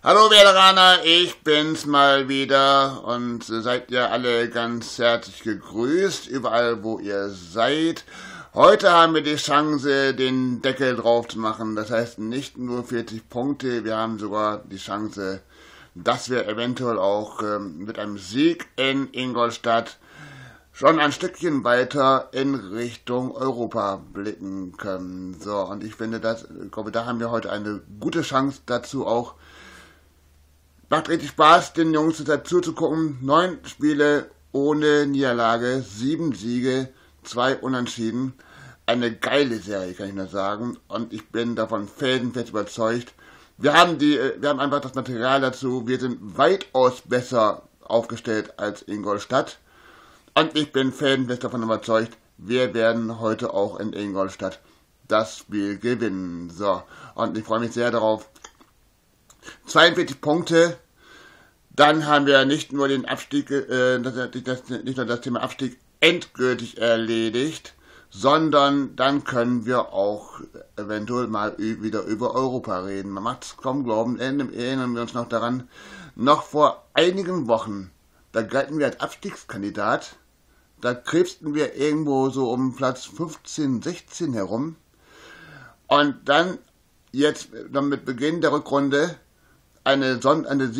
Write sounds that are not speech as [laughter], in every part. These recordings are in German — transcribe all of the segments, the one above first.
Hallo Veteraner, ich bin's mal wieder und seid ihr alle ganz herzlich gegrüßt, überall wo ihr seid. Heute haben wir die Chance, den Deckel drauf zu machen. Das heißt nicht nur 40 Punkte, wir haben sogar die Chance, dass wir eventuell auch ähm, mit einem Sieg in Ingolstadt schon ein Stückchen weiter in Richtung Europa blicken können. So, und ich finde, das, ich glaube, da haben wir heute eine gute Chance dazu auch. Macht richtig Spaß, den Jungs dazu zu. Neun Spiele ohne Niederlage, sieben Siege, zwei Unentschieden. Eine geile Serie, kann ich nur sagen. Und ich bin davon felsenfest überzeugt. Wir haben die, äh, wir haben einfach das Material dazu. Wir sind weitaus besser aufgestellt als Ingolstadt. Und ich bin felsenfest davon überzeugt, wir werden heute auch in Ingolstadt das Spiel gewinnen. So, und ich freue mich sehr darauf. 42 Punkte. Dann haben wir nicht nur den Abstieg, äh, das, das, nicht nur das Thema Abstieg endgültig erledigt, sondern dann können wir auch eventuell mal wieder über Europa reden. Man macht es kaum glauben, erinnern wir uns noch daran, noch vor einigen Wochen, da galten wir als Abstiegskandidat da krebsten wir irgendwo so um Platz 15, 16 herum. Und dann jetzt dann mit Beginn der Rückrunde eine, Son eine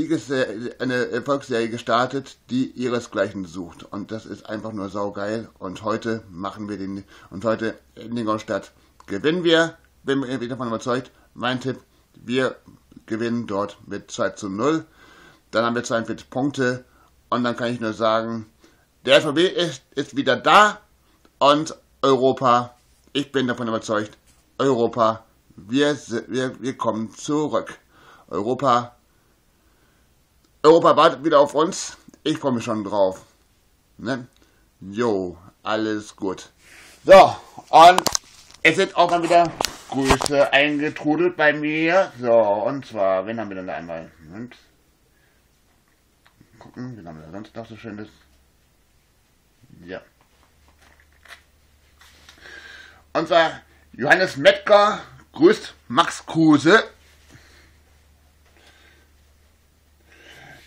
eine Erfolgsserie gestartet, die ihresgleichen sucht. Und das ist einfach nur saugeil. Und heute machen wir den, und heute in Ingolstadt gewinnen wir. Bin ich davon überzeugt. Mein Tipp, wir gewinnen dort mit 2 zu 0. Dann haben wir 42 Punkte. Und dann kann ich nur sagen, der SVB ist, ist wieder da und Europa, ich bin davon überzeugt, Europa, wir, wir, wir kommen zurück. Europa, Europa wartet wieder auf uns. Ich freue mich schon drauf. Ne? Jo, alles gut. So, und es sind auch mal wieder Grüße eingetrudelt bei mir. So, und zwar, wen haben wir denn da einmal? Moment. Gucken, wen haben wir da sonst noch so schönes? Ja. Und zwar Johannes Mettger grüßt Max Kruse.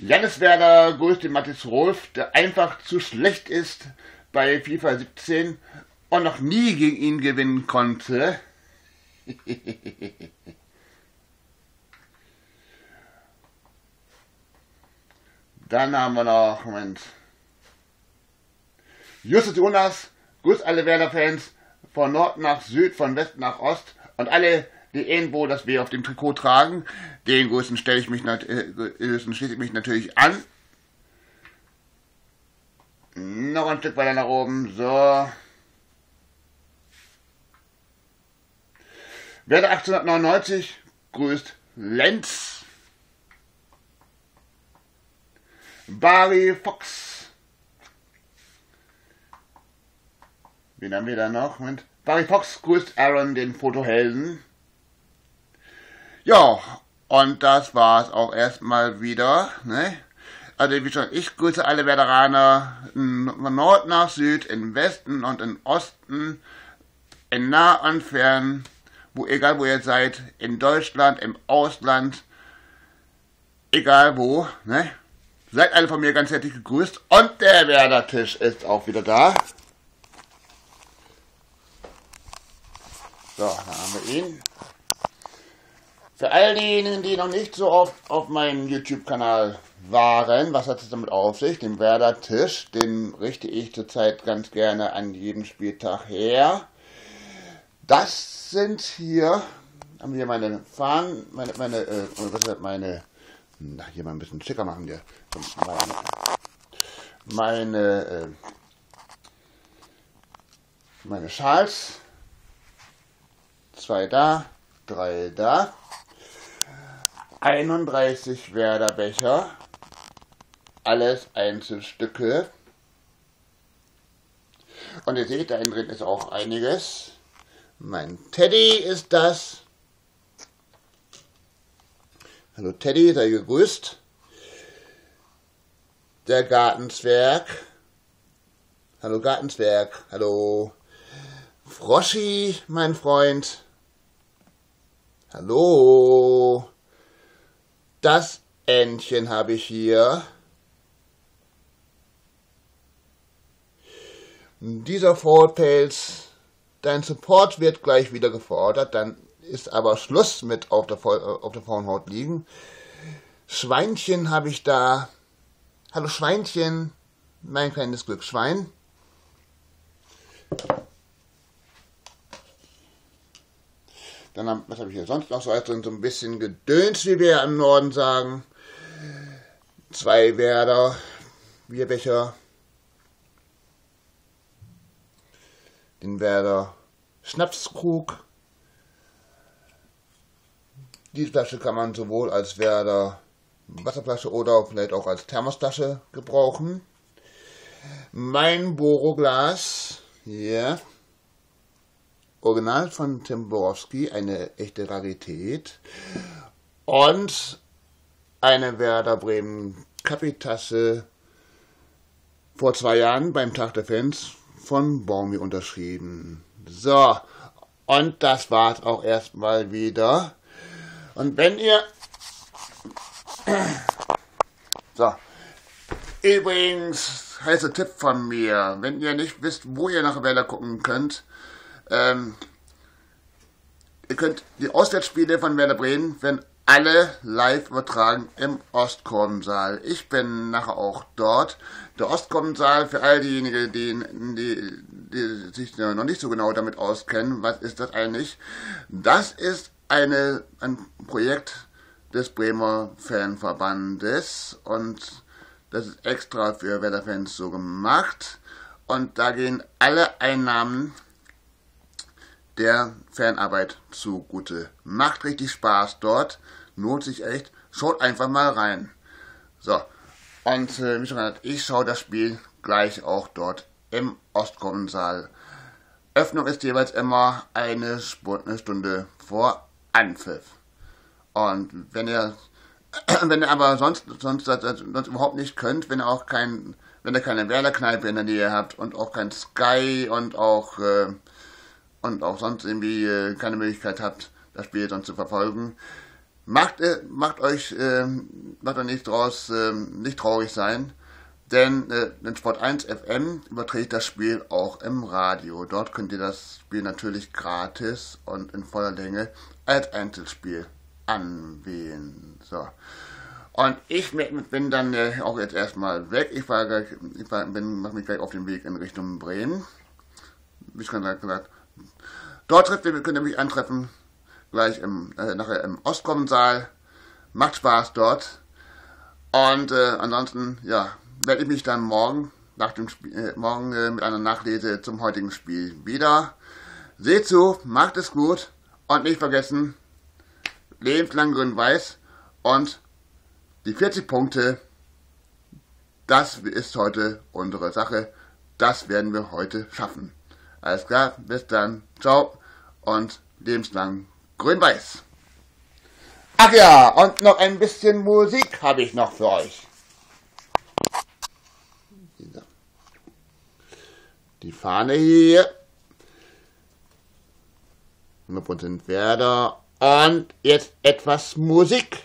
Jannis Werder grüßt den Mathis Rolf, der einfach zu schlecht ist bei FIFA 17 und noch nie gegen ihn gewinnen konnte. [laughs] Dann haben wir noch, Moment. Justus Jonas grüßt alle Werder-Fans von Nord nach Süd, von West nach Ost und alle, die irgendwo das W auf dem Trikot tragen. Den Grüßen stelle ich mich, äh, schließe ich mich natürlich an. Noch ein Stück weiter nach oben. So. Werder 1899 grüßt Lenz. Barry Fox Wen haben wir da noch? Moment. Barry Fox grüßt Aaron, den Fotohelden. Ja, und das war's auch erstmal wieder. Ne? Also wie schon, ich grüße alle Veteraner von Nord nach Süd, im Westen und im Osten, in nah und fern, wo egal wo ihr seid, in Deutschland, im Ausland, egal wo, ne? Seid alle von mir ganz herzlich gegrüßt und der Werder-Tisch ist auch wieder da. So, da haben wir ihn. Für all diejenigen, die noch nicht so oft auf meinem YouTube-Kanal waren, was hat es damit auf sich? Den Werder-Tisch, den richte ich zurzeit ganz gerne an jedem Spieltag her. Das sind hier, haben wir hier meine Fahnen, meine, meine, äh, meine, na, hier mal ein bisschen schicker machen wir. Meine, meine, äh, meine Schals, zwei da, drei da. 31 Werderbecher. Alles Einzelstücke. Und ihr seht, da drin ist auch einiges. Mein Teddy ist das. Hallo Teddy, sei gegrüßt. Der Gartenzwerg. Hallo Gartenzwerg. Hallo. Froschi, mein Freund. Hallo. Das Entchen habe ich hier. Dieser Forward-Pales, dein Support wird gleich wieder gefordert, dann ist aber Schluss mit auf der, auf der Frauenhaut liegen. Schweinchen habe ich da. Hallo Schweinchen, mein kleines Glücksschwein. Dann, was habe ich hier sonst noch so? Also so ein bisschen Gedöns, wie wir im Norden sagen. Zwei Werder, Bierbecher. Den Werder Schnapskrug. Die Flasche kann man sowohl als Werder Wasserflasche oder vielleicht auch als Thermosflasche gebrauchen. Mein Boroglas, ja, Original von Tim Borowski, eine echte Rarität. Und eine Werder Bremen Kapitasse vor zwei Jahren beim Tag der Fans von Baumi unterschrieben. So, und das war's auch erstmal wieder. Und wenn ihr... [clears throat] So. Übrigens, heißer Tipp von mir, wenn ihr nicht wisst, wo ihr nach Werder gucken könnt, ähm, ihr könnt die Auswärtsspiele von Werder Bremen werden alle live übertragen im Ostkurvensaal. Ich bin nachher auch dort. Der Ostkurvensaal, für all diejenigen, die, die, die sich noch nicht so genau damit auskennen, was ist das eigentlich? Das ist eine, ein Projekt des Bremer Fanverbandes und das ist extra für Werder-Fans so gemacht. Und da gehen alle Einnahmen der Fanarbeit zugute. Macht richtig Spaß dort, lohnt sich echt. Schaut einfach mal rein. So, und äh, wie schon gesagt, ich schaue das Spiel gleich auch dort im Ostkurvensaal. Öffnung ist jeweils immer eine Stunde vor Anpfiff. Und wenn ihr, [clears throat] wenn ihr aber sonst, sonst, sonst überhaupt nicht könnt, wenn ihr auch kein, wenn ihr keine Werder-Kneipe in der Nähe habt und auch kein Sky und auch äh, und auch sonst irgendwie äh, keine Möglichkeit habt, das Spiel sonst zu verfolgen, macht, äh, macht euch, äh, macht nicht draus, äh, nicht traurig sein, denn äh, in Sport 1 FM überträgt das Spiel auch im Radio. Dort könnt ihr das Spiel natürlich gratis und in voller Länge als Einzelspiel anwählen. So. Und ich bin dann äh, auch jetzt erstmal weg. Ich gleich, ich fahr, mache mich gleich auf den Weg in Richtung Bremen. Wie schon gesagt, Dort trifft ihr, könnt ihr mich antreffen, gleich im, äh, nachher im Ostkommensaal. Macht Spaß dort. Und äh, ansonsten, ja, werde ich mich dann morgen, nach dem Spiel, äh, morgen äh, mit einer Nachlese zum heutigen Spiel wieder. Seht zu, macht es gut und nicht vergessen, lebenslang grün-weiß und die 40 Punkte, das ist heute unsere Sache. Das werden wir heute schaffen. Alles klar, bis dann. Ciao und lebenslang grün-weiß. Ach ja, und noch ein bisschen Musik habe ich noch für euch. Die Fahne hier. 100% Werder. Und jetzt etwas Musik.